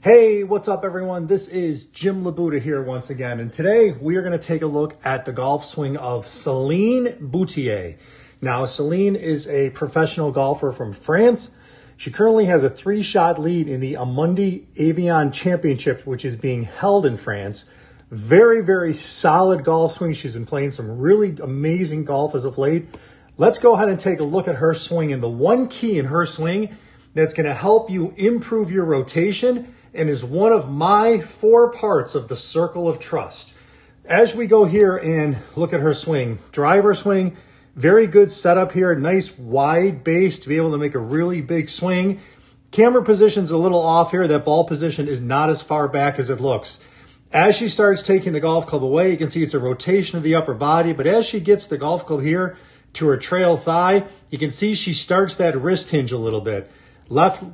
Hey, what's up, everyone? This is Jim LaBuda here once again, and today we are going to take a look at the golf swing of Celine Boutier. Now, Celine is a professional golfer from France. She currently has a three shot lead in the Amundi Evian Championship, which is being held in France. Very, very solid golf swing. She's been playing some really amazing golf as of late. Let's go ahead and take a look at her swing. And the one key in her swing that's going to help you improve your rotation and is one of my four parts of the circle of trust. As we go here and look at her swing, driver swing, very good setup here, nice wide base to be able to make a really big swing. Camera position's a little off here. That ball position is not as far back as it looks. As she starts taking the golf club away, you can see it's a rotation of the upper body, but as she gets the golf club here to her trail thigh, you can see she starts that wrist hinge a little bit. Left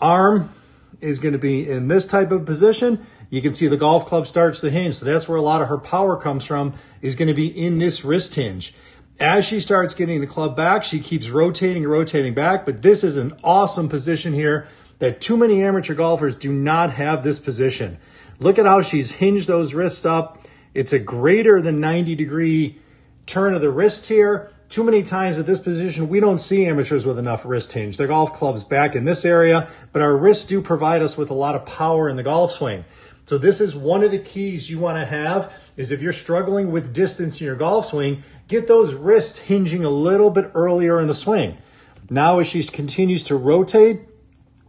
arm is going to be in this type of position. You can see the golf club starts to hinge. So that's where a lot of her power comes from is going to be in this wrist hinge. As she starts getting the club back, she keeps rotating and rotating back. But this is an awesome position here that too many amateur golfers do not have this position. Look at how she's hinged those wrists up. It's a greater than 90 degree turn of the wrists here. Too many times at this position, we don't see amateurs with enough wrist hinge. The golf club's back in this area, but our wrists do provide us with a lot of power in the golf swing. So this is one of the keys you want to have is if you're struggling with distance in your golf swing, get those wrists hinging a little bit earlier in the swing. Now as she continues to rotate,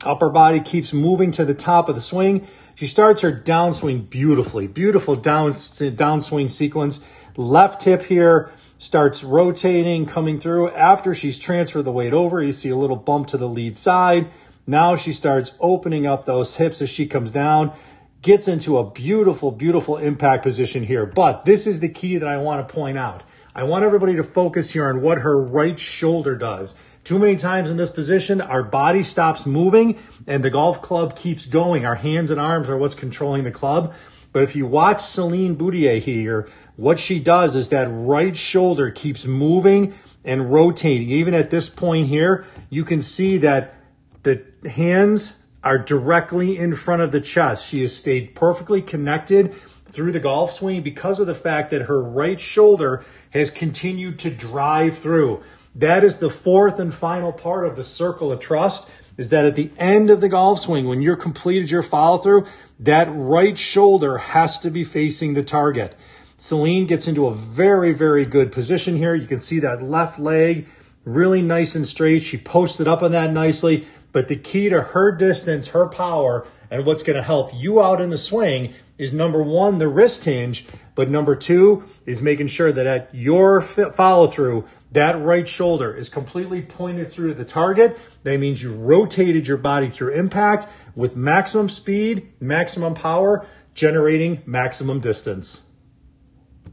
upper body keeps moving to the top of the swing. She starts her downswing beautifully, beautiful down downswing sequence. Left hip here, starts rotating, coming through. After she's transferred the weight over, you see a little bump to the lead side. Now she starts opening up those hips as she comes down, gets into a beautiful, beautiful impact position here. But this is the key that I want to point out. I want everybody to focus here on what her right shoulder does. Too many times in this position, our body stops moving and the golf club keeps going. Our hands and arms are what's controlling the club. But if you watch Celine Boutier here, what she does is that right shoulder keeps moving and rotating. Even at this point here, you can see that the hands are directly in front of the chest. She has stayed perfectly connected through the golf swing because of the fact that her right shoulder has continued to drive through. That is the fourth and final part of the circle of trust is that at the end of the golf swing, when you're completed your follow through, that right shoulder has to be facing the target. Celine gets into a very, very good position here. You can see that left leg really nice and straight. She posted up on that nicely. But the key to her distance, her power, and what's going to help you out in the swing is number one, the wrist hinge. But number two is making sure that at your follow through, that right shoulder is completely pointed through to the target. That means you've rotated your body through impact with maximum speed, maximum power, generating maximum distance.